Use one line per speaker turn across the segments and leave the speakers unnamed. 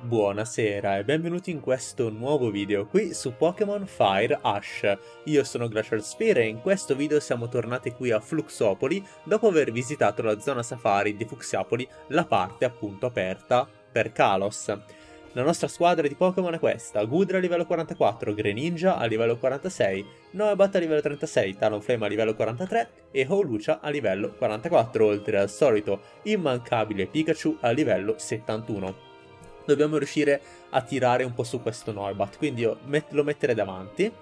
Buonasera e benvenuti in questo nuovo video qui su Pokémon Fire Ash. Io sono Glacial Sphere e in questo video siamo tornati qui a Fluxopoli dopo aver visitato la zona safari di Fuxiapoli, la parte appunto aperta per Kalos. La nostra squadra di Pokémon è questa, Gudra a livello 44, Greninja a livello 46, Noebat a livello 36, Talonflame a livello 43 e Howlucha a livello 44, oltre al solito immancabile Pikachu a livello 71 dobbiamo riuscire a tirare un po' su questo Noibat, quindi io met lo metterei davanti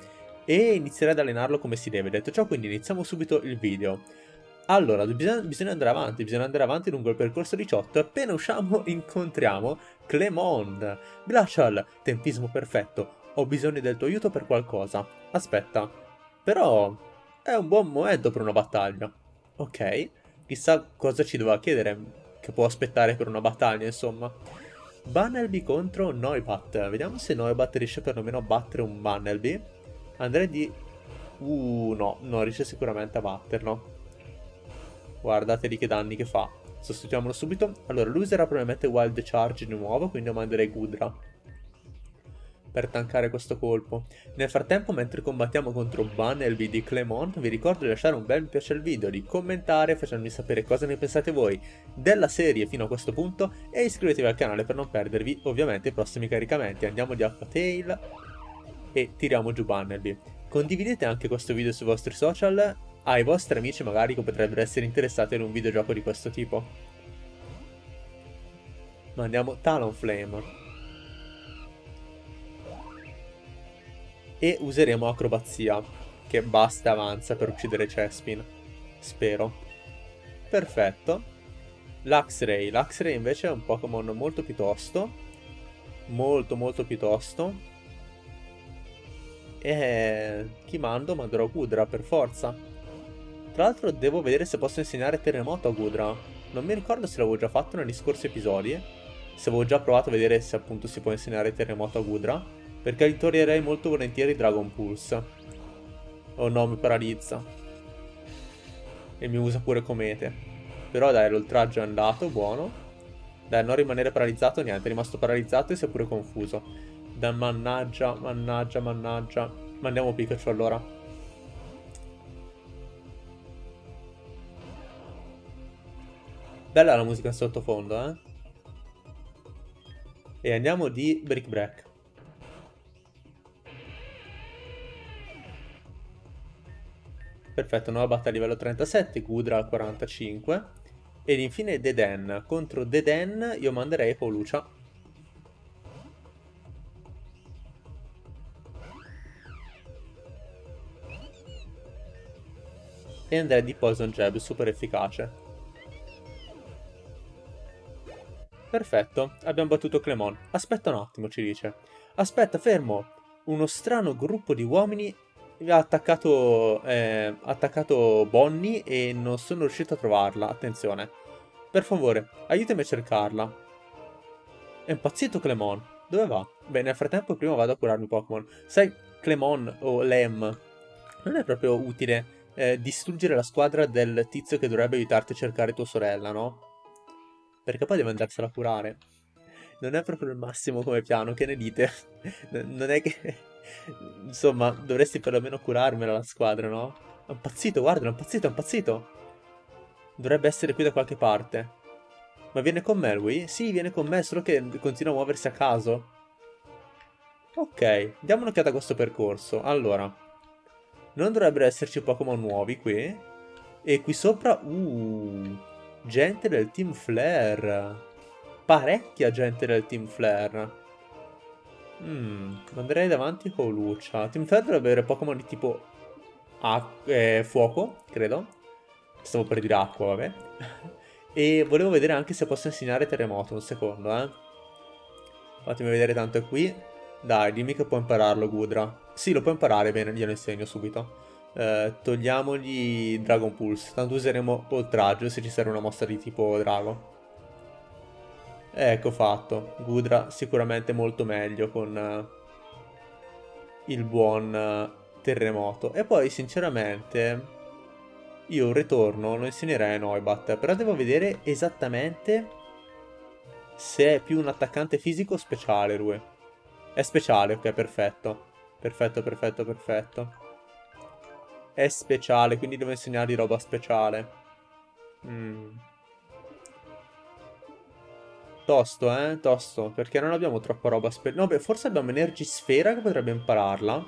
e inizierei ad allenarlo come si deve. Detto ciò, quindi iniziamo subito il video. Allora, bisogna, bisogna, andare avanti, bisogna andare avanti lungo il percorso 18 appena usciamo incontriamo Clemond. Glacial, tempismo perfetto, ho bisogno del tuo aiuto per qualcosa. Aspetta, però è un buon momento per una battaglia. Ok, chissà cosa ci doveva chiedere, che può aspettare per una battaglia, insomma. Bunnelby contro Noibat. Vediamo se Noibat riesce perlomeno a battere un Bunnelby. Andrei di... Uh, no, non riesce sicuramente a batterlo. Guardate lì che danni che fa. Sostituiamolo subito. Allora, lui userà probabilmente Wild Charge di nuovo, quindi io manderei Gudra per tankare questo colpo. Nel frattempo, mentre combattiamo contro Bunnelby di Clemont, vi ricordo di lasciare un bel mi piace al video, di commentare facendomi sapere cosa ne pensate voi della serie fino a questo punto e iscrivetevi al canale per non perdervi ovviamente i prossimi caricamenti. Andiamo di Aqua Tail e tiriamo giù Bunnelby. Condividete anche questo video sui vostri social ai vostri amici magari che potrebbero essere interessati in un videogioco di questo tipo. Ma andiamo Talonflame. E useremo acrobazia, che basta e avanza per uccidere Chespin. Spero. Perfetto. L'Axray. L'Axray invece è un Pokémon molto piuttosto. Molto molto piuttosto. E chi mando? Manderò Gudra per forza. Tra l'altro devo vedere se posso insegnare Terremoto a Gudra. Non mi ricordo se l'avevo già fatto negli scorsi episodi. Se avevo già provato a vedere se appunto si può insegnare Terremoto a Gudra. Perché ritornerei molto volentieri Dragon Pulse. Oh no, mi paralizza. E mi usa pure comete. Però dai, l'oltraggio è andato, buono. Dai, non rimanere paralizzato, niente, è rimasto paralizzato e si è pure confuso. Dai, mannaggia, mannaggia, mannaggia. Mandiamo Pikachu allora. Bella la musica sottofondo, eh? E andiamo di Brick Break. Perfetto, nuova battaglia livello 37, Gudra al 45. Ed infine Deden. Contro Deden io manderei Polucia. E andrei di Poison Jab, super efficace. Perfetto, abbiamo battuto Clemon. Aspetta un attimo, ci dice. Aspetta, fermo! Uno strano gruppo di uomini ha attaccato, eh, attaccato Bonnie e non sono riuscito a trovarla. Attenzione. Per favore, aiutami a cercarla. È impazzito Clemon. Dove va? Beh, nel frattempo prima vado a curarmi Pokémon. Sai, Clemon o Lem, non è proprio utile eh, distruggere la squadra del tizio che dovrebbe aiutarti a cercare tua sorella, no? Perché poi deve andarsela a curare. Non è proprio il massimo come piano, che ne dite? non è che... Insomma, dovresti perlomeno curarmela la squadra, no? È impazzito, guarda, è impazzito, è impazzito. Dovrebbe essere qui da qualche parte. Ma viene con me lui? Sì, viene con me, solo che continua a muoversi a caso. Ok, diamo un'occhiata a questo percorso. Allora, non dovrebbero esserci Pokémon nuovi qui. E qui sopra, uh, gente del Team Flare. Parecchia gente del Team Flare. Mm, manderei davanti Holucia. Team Fire dovrebbe avere Pokémon di tipo eh, fuoco, credo. Stavo per dire acqua, vabbè. e volevo vedere anche se posso insegnare terremoto, un secondo, eh. Fatemi vedere tanto è qui. Dai, dimmi che può impararlo Gudra. Sì, lo può imparare, bene, glielo insegno subito. Eh, togliamogli Dragon Pulse, tanto useremo Oltraggio se ci serve una mossa di tipo Drago. Ecco fatto, Gudra sicuramente molto meglio con uh, il buon uh, terremoto. E poi sinceramente io un ritorno lo insegnerei a Noibat, però devo vedere esattamente Se è più un attaccante fisico o speciale lui. È speciale, ok, perfetto. Perfetto, perfetto, perfetto. È speciale, quindi devo insegnargli roba speciale. Mm. Tosto, eh? Tosto. Perché non abbiamo troppa roba speciale. No, beh, forse abbiamo Energy Sfera che potrebbe impararla.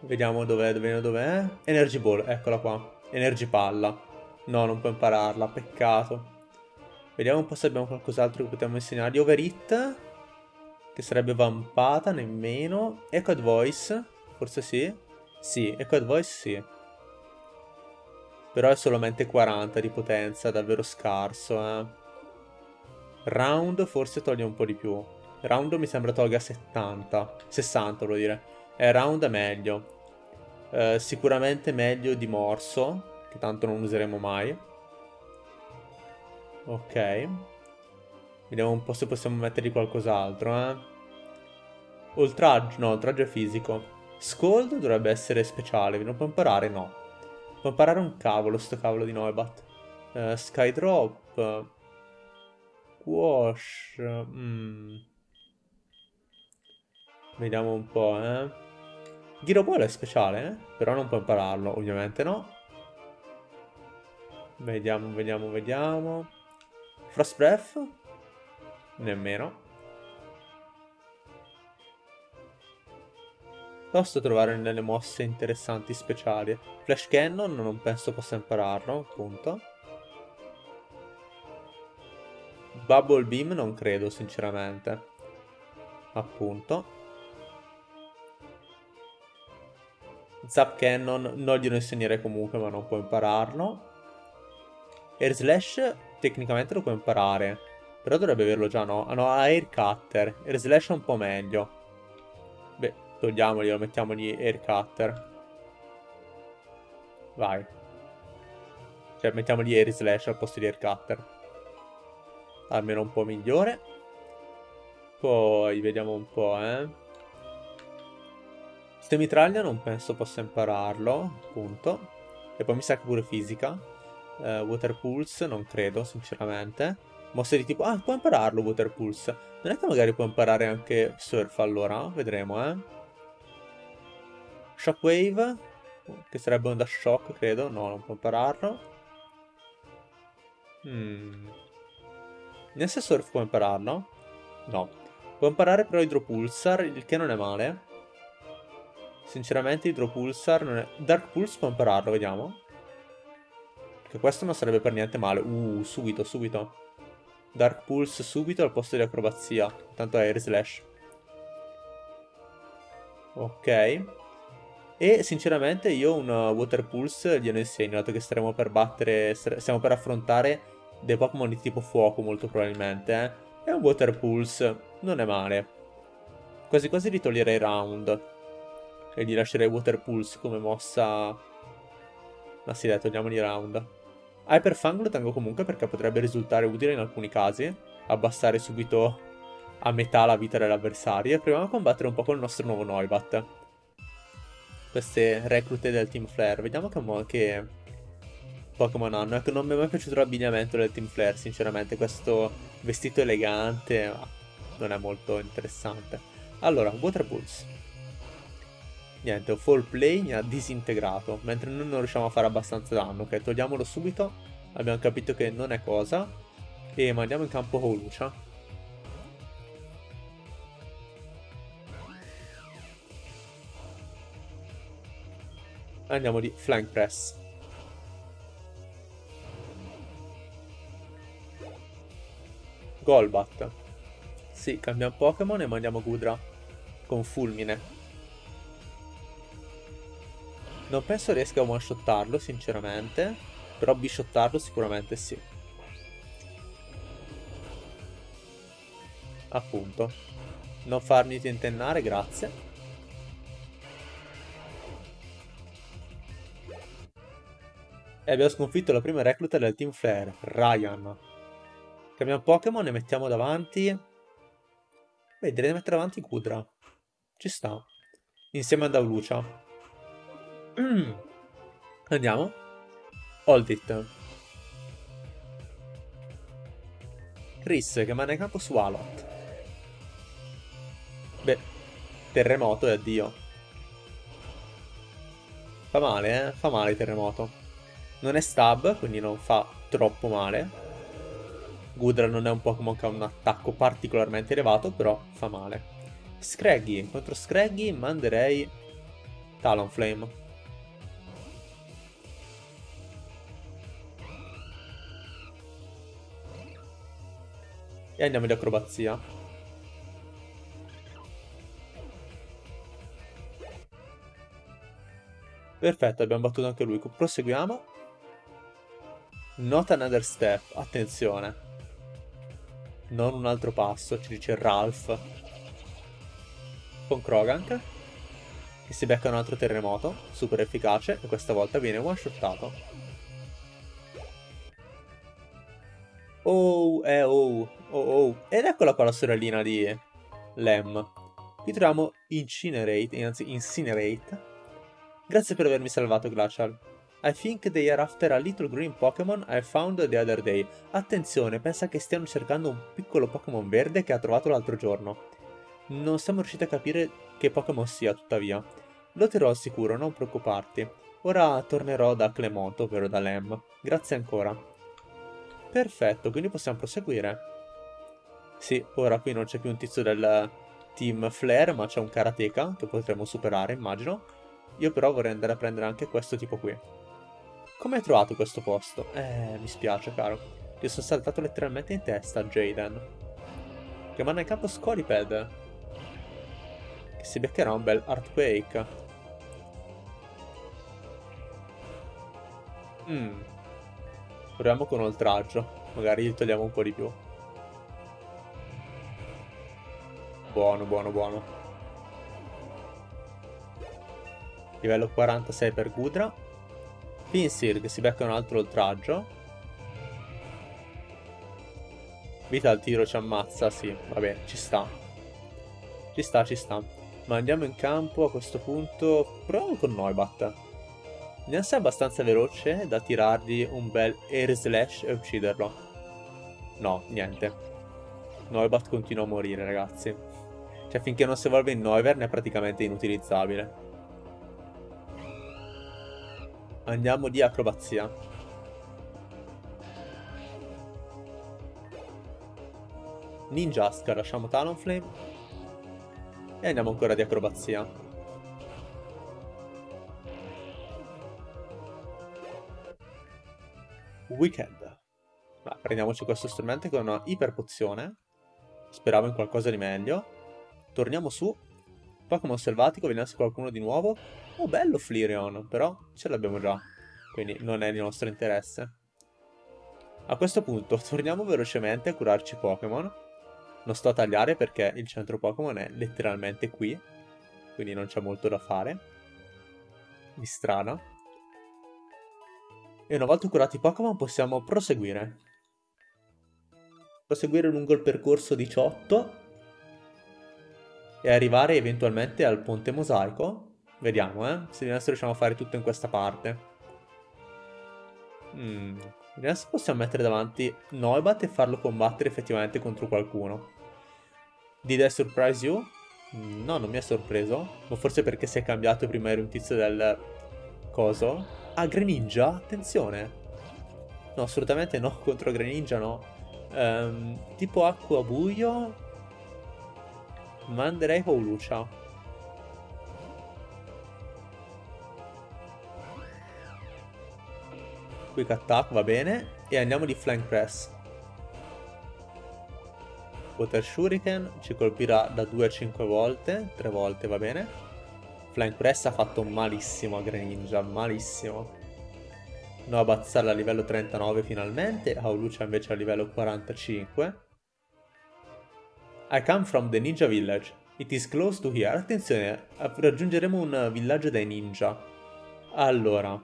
Vediamo dov'è, dov'è, dov'è. Energy Ball, eccola qua. Energy Palla. No, non può impararla, peccato. Vediamo un po' se abbiamo qualcos'altro che potremmo insegnargli. Overhit, che sarebbe vampata, nemmeno. Echo Voice, forse sì. Sì, Echo Voice sì. Però è solamente 40 di potenza, davvero scarso, eh. Round forse toglie un po' di più. Round mi sembra tolga 70. 60, volevo dire. E round è meglio. Eh, sicuramente meglio di morso, che tanto non useremo mai. Ok. Vediamo un po' se possiamo mettergli qualcos'altro, eh. Oltraggio, no, oltraggio è fisico. Scold dovrebbe essere speciale, non può imparare? No. Può imparare un cavolo, sto cavolo di Noibat. Uh, Skydrop. Wash. Mm. Vediamo un po', eh. Giro Ball è speciale, eh? Però non può impararlo, ovviamente no. Vediamo, vediamo, vediamo. Frost Breath? Nemmeno. Posso trovare delle mosse interessanti speciali. Flash Cannon non penso possa impararlo, appunto. Bubble Beam non credo, sinceramente. Appunto. Zap Cannon non glielo insegnerei comunque, ma non può impararlo. Air Slash tecnicamente lo può imparare. Però dovrebbe averlo già, no? Ah no, Air Cutter. Air Slash è un po' meglio. Beh, togliamoglielo, mettiamogli Air Cutter. Vai. Cioè, mettiamogli Air Slash al posto di Air Cutter. Almeno un po' migliore. Poi, vediamo un po', eh. Stemitraglia non penso possa impararlo, appunto. E poi mi sa che pure fisica. Uh, Water Pulse, non credo, sinceramente. Mosse di tipo... Ah, può impararlo Water Pulse. Non è che magari può imparare anche Surf allora? Vedremo, eh. Shockwave, che sarebbe onda shock, credo. No, non può impararlo. Hmm. Nesse Surf può impararlo? No. Può imparare però Hydropulsar, il che non è male. Sinceramente Hydropulsar non è... Dark Pulse può impararlo, vediamo. Che questo non sarebbe per niente male. Uh, subito, subito. Dark Pulse subito al posto di acrobazia. Tanto è Air Slash. Ok. E sinceramente io un Water Pulse glielo insegno, dato che staremo per battere, stiamo per affrontare dei Pokémon di tipo fuoco molto probabilmente. Eh? E un Water Pulse non è male. Quasi quasi li toglierei Round. E gli lascerei Water Pulse come mossa... Ma sì dai, togliamogli Round. Hyperfang lo tengo comunque perché potrebbe risultare utile in alcuni casi, abbassare subito a metà la vita dell'avversario e proviamo a combattere un po' con il nostro nuovo Noibat. Queste reclute del Team Flare, vediamo che, che Pokémon hanno. Ecco, non mi è mai piaciuto l'abbigliamento del Team Flare, sinceramente, questo vestito elegante non è molto interessante. Allora, Water Pulse. Niente, Fall Play mi ha disintegrato, mentre noi non riusciamo a fare abbastanza danno. Ok, togliamolo subito. Abbiamo capito che non è cosa. E mandiamo in campo Holucia. Andiamo di Flank Press. Golbat. Sì, cambiamo Pokémon e mandiamo Gudra con Fulmine. Non penso riesca a one-shottarlo, sinceramente. Però bishottarlo sicuramente sì. Appunto. Non farmi tentennare, grazie. E abbiamo sconfitto la prima recluta del Team Flare, Ryan. Cambiamo Pokémon e mettiamo davanti... Beh, direi di mettere davanti Kudra. Ci sta. Insieme a Daulucia. Mm. Andiamo. Hold it. Riss che manda in campo su Alot. Beh, terremoto e addio. Fa male, eh? Fa male il terremoto. Non è stab, quindi non fa troppo male. Gudra non è un Pokémon che ha un attacco particolarmente elevato, però fa male. Scraggy, contro Scraggy manderei Talonflame. E andiamo di acrobazia. Perfetto, abbiamo battuto anche lui. Proseguiamo. Not another step. Attenzione. Non un altro passo, ci dice Ralph. Con Krogank. Che si becca un altro terremoto. Super efficace. E questa volta viene one-shottato. Oh, eh, oh, oh, oh. Ed eccola qua la sorellina di Lem. Qui troviamo Incinerate, anzi Incinerate. Grazie per avermi salvato, Glacial. I think they are after a little green Pokémon I found the other day. Attenzione, pensa che stiano cercando un piccolo Pokémon verde che ha trovato l'altro giorno. Non siamo riusciti a capire che Pokémon sia, tuttavia. Lo terrò al sicuro, non preoccuparti. Ora tornerò da Clement, ovvero da Lem. Grazie ancora. Perfetto, quindi possiamo proseguire. Sì, ora qui non c'è più un tizio del team Flare, ma c'è un karateka che potremo superare, immagino. Io però vorrei andare a prendere anche questo tipo qui. Come hai trovato questo posto? Eh, mi spiace, caro. Ti sono saltato letteralmente in testa, Jaden. Che manda in campo Scoliped. Che si beccherà un bel Earthquake. Mmm. Proviamo con oltraggio. Magari gli togliamo un po' di più. Buono, buono, buono. Livello 46 per Gudra. Pinsir che si becca un altro oltraggio. Vita al tiro ci ammazza, sì, vabbè, ci sta. Ci sta, ci sta. Ma andiamo in campo a questo punto. Proviamo con Noibat. Ness è abbastanza veloce da tirargli un bel air slash e ucciderlo. No, niente. Noibat continua a morire, ragazzi. Cioè, finché non si evolve in Noivern è praticamente inutilizzabile. Andiamo di acrobazia. Ninjaska, lasciamo Talonflame. E andiamo ancora di acrobazia. Weekend. Ma prendiamoci questo strumento è una iperpozione. Speravo in qualcosa di meglio. Torniamo su. Pokémon selvatico, vediamo se qualcuno di nuovo. Oh, bello Flareon, però ce l'abbiamo già. Quindi non è di nostro interesse. A questo punto torniamo velocemente a curarci Pokémon. Non sto a tagliare perché il centro Pokémon è letteralmente qui. Quindi non c'è molto da fare. Di strada. E una volta curati i Pokémon possiamo proseguire. Proseguire lungo il percorso 18 e arrivare eventualmente al ponte mosaico. Vediamo, eh, se riusciamo a fare tutto in questa parte. Mm. Se possiamo mettere davanti Noibat e farlo combattere effettivamente contro qualcuno. Did I surprise you? No, non mi ha sorpreso. O forse perché si è cambiato prima eri un tizio del coso. Ah, Greninja? Attenzione. No, assolutamente no, contro Greninja no. Um, tipo acqua buio. Manderei Howlucha. Quick attack, va bene. E andiamo di flank press. Water Shuriken ci colpirà da 2 a 5 volte. 3 volte, va bene. Flying Press ha fatto malissimo a Greninja, malissimo. No, Bazzalla a livello 39 finalmente, Aulucia invece a livello 45. I come from the Ninja Village. It is close to here. Attenzione, raggiungeremo un villaggio dei ninja. Allora,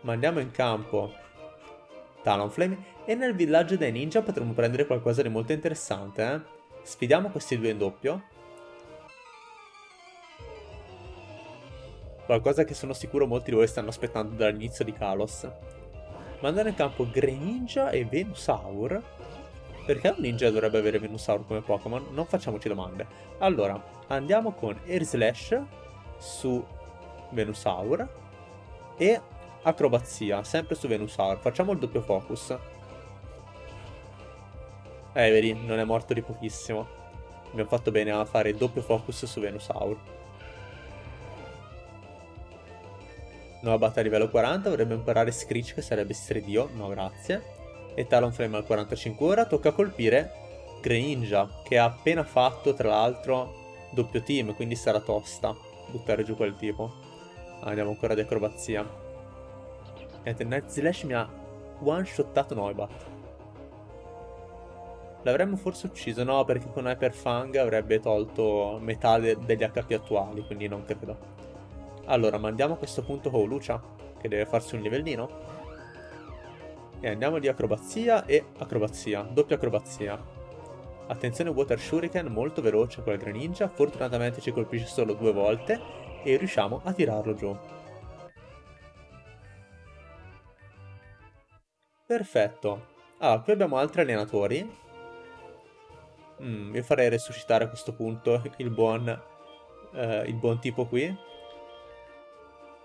mandiamo in campo Talonflame e nel villaggio dei ninja potremo prendere qualcosa di molto interessante. Eh? Sfidiamo questi due in doppio. Qualcosa che sono sicuro molti di voi stanno aspettando dall'inizio di Kalos. Mandare in campo Greninja e Venusaur. Perché un ninja dovrebbe avere Venusaur come Pokémon? Non facciamoci domande. Allora, andiamo con Air Slash su Venusaur e Acrobazia, sempre su Venusaur. Facciamo il doppio focus. Eh, vedi, non è morto di pochissimo. Abbiamo fatto bene a fare il doppio focus su Venusaur. Nuova battaglia livello 40, vorrebbe imparare Screech che sarebbe Stridio, no grazie. E Talonflame al 45 ora, tocca colpire Greninja, che ha appena fatto tra l'altro doppio team, quindi sarà tosta buttare giù quel tipo. Andiamo ancora di acrobazia. Niente, Night Slash mi ha one-shottato Noibat. L'avremmo forse ucciso? No, perché con Hyper Fang avrebbe tolto metà de degli HP attuali, quindi non credo. Allora, mandiamo a questo punto Lucia, che deve farsi un livellino. E andiamo di acrobazia e acrobazia, doppia acrobazia. Attenzione Water Shuriken, molto veloce quel Greninja, fortunatamente ci colpisce solo due volte e riusciamo a tirarlo giù. Perfetto. Ah, qui abbiamo altri allenatori Mm, io farei resuscitare a questo punto il buon, eh, il buon tipo qui.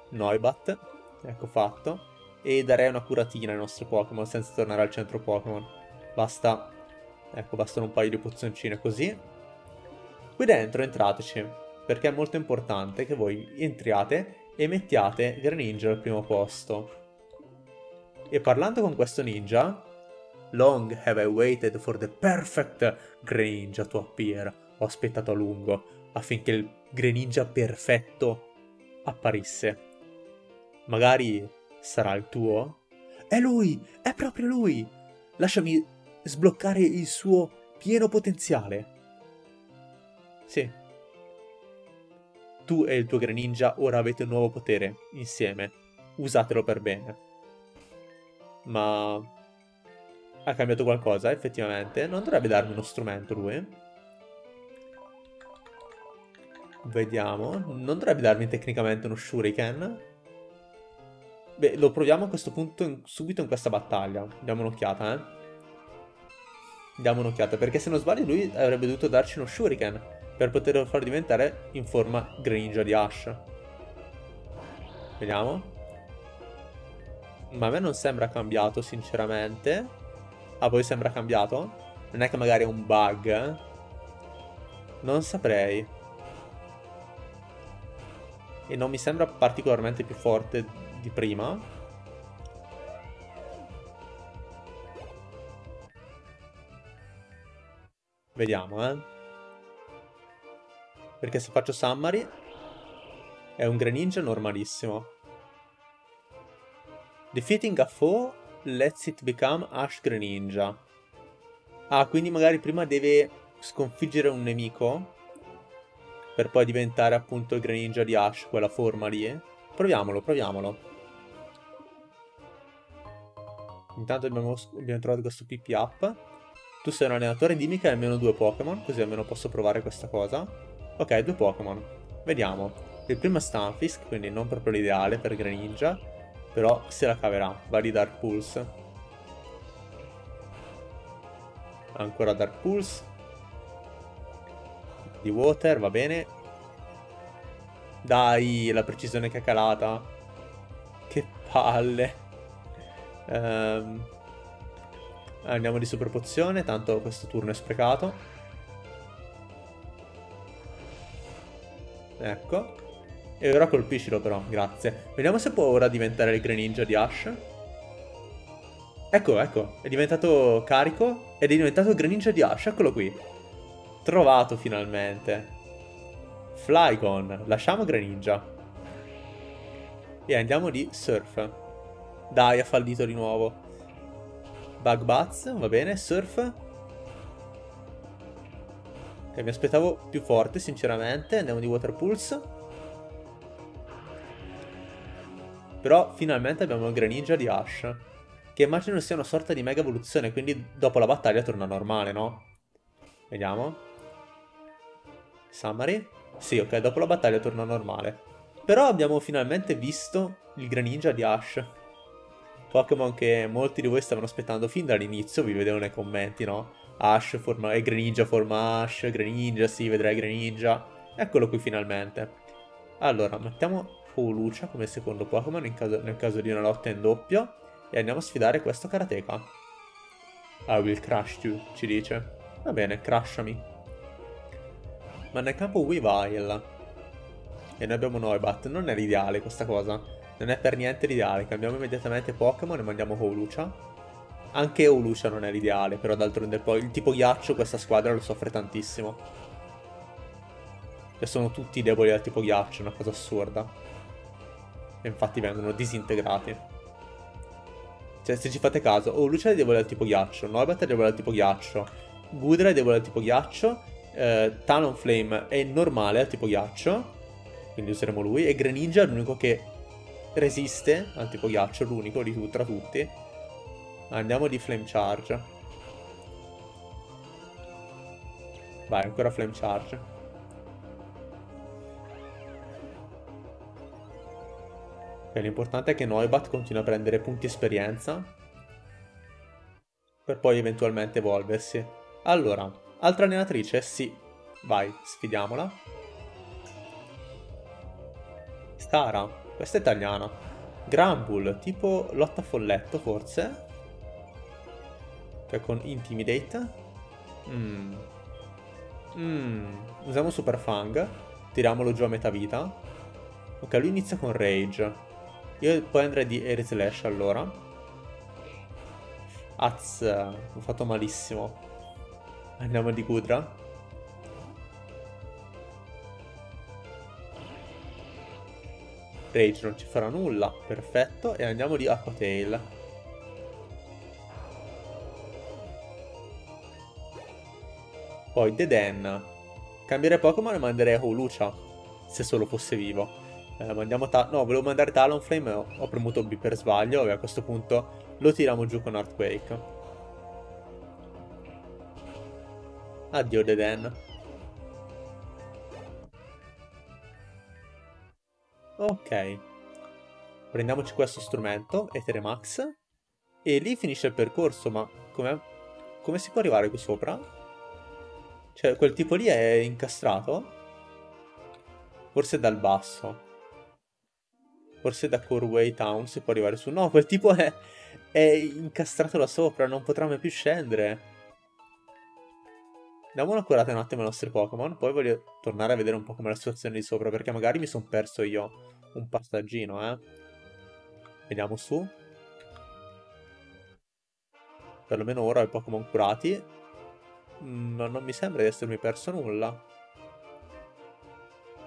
Noibat. Ecco fatto. E darei una curatina ai nostri Pokémon senza tornare al centro Pokémon. Basta... Ecco, bastano un paio di pozioncine così. Qui dentro entrateci, perché è molto importante che voi entriate e mettiate Greninja al primo posto. E parlando con questo ninja, Long have I waited for the perfect Greninja to appear. Ho aspettato a lungo affinché il Greninja perfetto apparisse. Magari sarà il tuo? È lui! È proprio lui! Lasciami sbloccare il suo pieno potenziale. Sì. Tu e il tuo Greninja ora avete un nuovo potere insieme. Usatelo per bene. Ma ha cambiato qualcosa, effettivamente. Non dovrebbe darmi uno strumento lui. Vediamo. Non dovrebbe darmi tecnicamente uno shuriken. Beh, lo proviamo a questo punto in, subito in questa battaglia. Diamo un'occhiata, eh. Diamo un'occhiata, perché se non sbaglio lui avrebbe dovuto darci uno shuriken per poterlo far diventare in forma Greninja di Ash. Vediamo. Ma a me non sembra cambiato, sinceramente. A voi sembra cambiato? Non è che magari è un bug? Non saprei. E non mi sembra particolarmente più forte di prima. Vediamo, eh. Perché se faccio summary è un Greninja normalissimo. Defeating a foe Let's It Become Ash Greninja. Ah, quindi magari prima deve sconfiggere un nemico per poi diventare appunto il Greninja di Ash, quella forma lì. Proviamolo, proviamolo. Intanto abbiamo, abbiamo trovato questo PP up. Tu sei un allenatore, dimmi che hai almeno due Pokémon, così almeno posso provare questa cosa. Ok, due Pokémon. Vediamo. Il primo è Stunfisk, quindi non proprio l'ideale per Greninja. Però se la caverà. Va di Dark Pulse. Ancora Dark Pulse. Di Water, va bene. Dai, la precisione che è calata. Che palle. Um, andiamo di super pozione, tanto questo turno è sprecato. Ecco. E ora colpiscilo però, grazie. Vediamo se può ora diventare il Greninja di Ash. Ecco, ecco, è diventato carico ed è diventato il Greninja di Ash, eccolo qui. Trovato finalmente. Flygon, lasciamo Greninja. E andiamo di Surf. Dai, ha fallito di nuovo. Bug Buzz, va bene, Surf. Che mi aspettavo più forte, sinceramente. Andiamo di Water Pulse. Però finalmente abbiamo il Greninja di Ash. Che immagino sia una sorta di mega evoluzione, quindi dopo la battaglia torna normale, no? Vediamo. Summary? Sì, ok, dopo la battaglia torna normale. Però abbiamo finalmente visto il Greninja di Ash. Pokémon che molti di voi stavano aspettando fin dall'inizio, vi vedevo nei commenti, no? Ash forma... e Greninja forma Ash, Greninja, sì, vedrai Greninja. Eccolo qui finalmente. Allora, mettiamo Lucia come secondo Pokémon nel caso di una lotta in doppio. E andiamo a sfidare questo Karateka. I will crush you, ci dice. Va bene, crushami. Ma nel campo Weavile. E noi abbiamo Noibat. Non è l'ideale questa cosa. Non è per niente l'ideale. Cambiamo immediatamente Pokémon e mandiamo Howlucha. Anche Howlucha non è l'ideale, però d'altronde poi il tipo ghiaccio questa squadra lo soffre tantissimo. E sono tutti deboli al tipo ghiaccio, una cosa assurda. E infatti vengono disintegrati. Cioè, se ci fate caso, Howlucha è debole al tipo ghiaccio, Noibat è debole al tipo ghiaccio, Gudra è debole al tipo ghiaccio, eh, Talonflame è normale al tipo ghiaccio, quindi useremo lui, e Greninja è l'unico che resiste al tipo ghiaccio, l'unico di tra tutti. Andiamo di Flame Charge. Vai, ancora Flame Charge. l'importante è che Noibat continui a prendere punti esperienza per poi eventualmente evolversi. Allora, altra allenatrice? Sì. Vai, sfidiamola. Stara, questa è italiana. Grambull, tipo lotta folletto forse? Cioè con Intimidate. Mmm. Mmm. Usiamo Super Fang. Tiriamolo giù a metà vita. Ok, lui inizia con Rage. Io poi andrei di Air Slash allora. Az, ho fatto malissimo. Andiamo di Gudra. Rage non ci farà nulla, perfetto, e andiamo di Aquatail. Poi Deden. Cambiare Pokémon e manderei Holucia, se solo fosse vivo. Eh, mandiamo Ta no, volevo mandare Talonflame, ho, ho premuto B per sbaglio, e a questo punto lo tiriamo giù con Earthquake. Addio Deden. Ok. Prendiamoci questo strumento, Etere Max. E lì finisce il percorso, ma come, come si può arrivare qui sopra? Cioè, quel tipo lì è incastrato? Forse dal basso. Forse da Corway Town si può arrivare su. No, quel tipo è, è incastrato da sopra, non potrà mai più scendere. Diamo una curata un attimo ai nostri Pokémon, poi voglio tornare a vedere un po' come la situazione di sopra, perché magari mi sono perso io un passaggino, eh. Vediamo su. Perlomeno ora ho i Pokémon curati. No, non mi sembra di essermi perso nulla.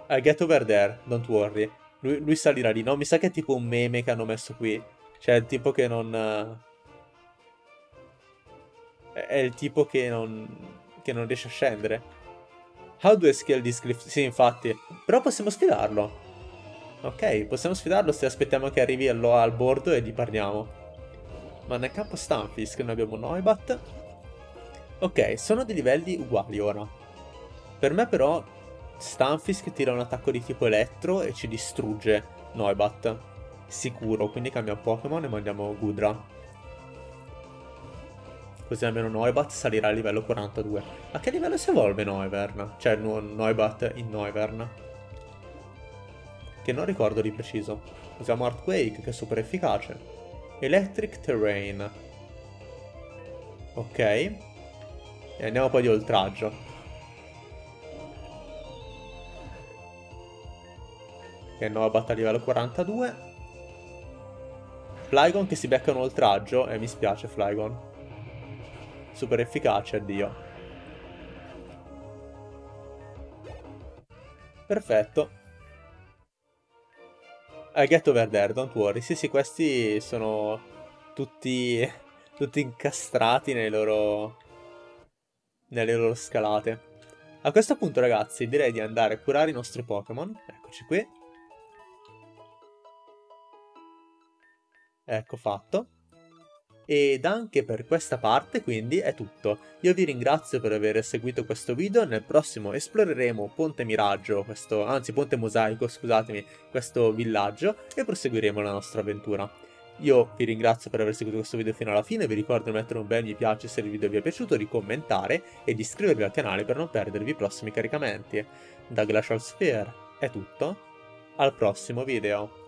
I get over there, don't worry. Lui, lui salirà lì. No, mi sa che è tipo un meme che hanno messo qui. Cioè, il tipo che non... È il tipo che non che non riesce a scendere. How do I scale this cliff? Sì, infatti. Però possiamo sfidarlo. Ok, possiamo sfidarlo se aspettiamo che arrivi al, al bordo e gli parliamo. Ma nel campo Stunfisk noi abbiamo Noibat. Ok, sono di livelli uguali ora. Per me però Stunfisk tira un attacco di tipo elettro e ci distrugge Noibat. Sicuro, quindi cambiamo Pokémon e mandiamo Gudra. Così almeno Noibat salirà a livello 42. A che livello si evolve Noivern? Cioè Noibat in Noivern? Che non ricordo di preciso. Usiamo Earthquake che è super efficace. Electric Terrain. Ok. E andiamo poi di oltraggio. Che Noibat a livello 42. Flygon che si becca un oltraggio e mi spiace Flygon super efficace, addio. Perfetto. I get over there, don't worry. Sì, sì, questi sono tutti, tutti incastrati nei loro, nelle loro scalate. A questo punto, ragazzi, direi di andare a curare i nostri Pokémon. Eccoci qui. Ecco fatto. Ed anche per questa parte quindi è tutto. Io vi ringrazio per aver seguito questo video, nel prossimo esploreremo Ponte Miraggio, questo, anzi Ponte Mosaico, scusatemi, questo villaggio e proseguiremo la nostra avventura. Io vi ringrazio per aver seguito questo video fino alla fine, vi ricordo di mettere un bel mi piace se il video vi è piaciuto, di commentare e di iscrivervi al canale per non perdervi i prossimi caricamenti. Da Glacial Sphere è tutto, al prossimo video.